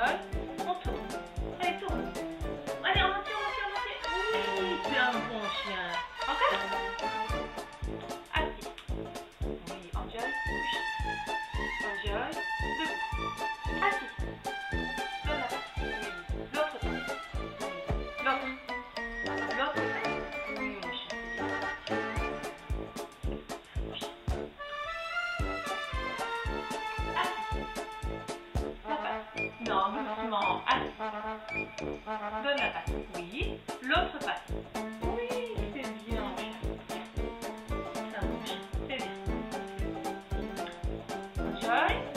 on tourne. Allez, tourne. Allez, remontez, remontez, remontez. Oui, tu es un bon chien. Encore? Assis. Oui, enjoy. Enjoy. Non, mouvement. Donne la patte. Oui. L'autre patte. Oui, c'est bien. C'est bien. Enjoy.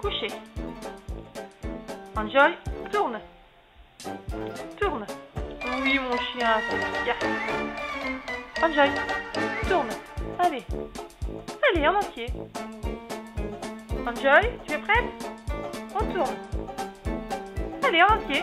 Couché. Enjoy. Tourne. Tourne. Oui, mon chien, bien. Enjoy. Tourne. Allez. Allez, en entier. Enjoy, tu es prête On tourne. Allez, en entier.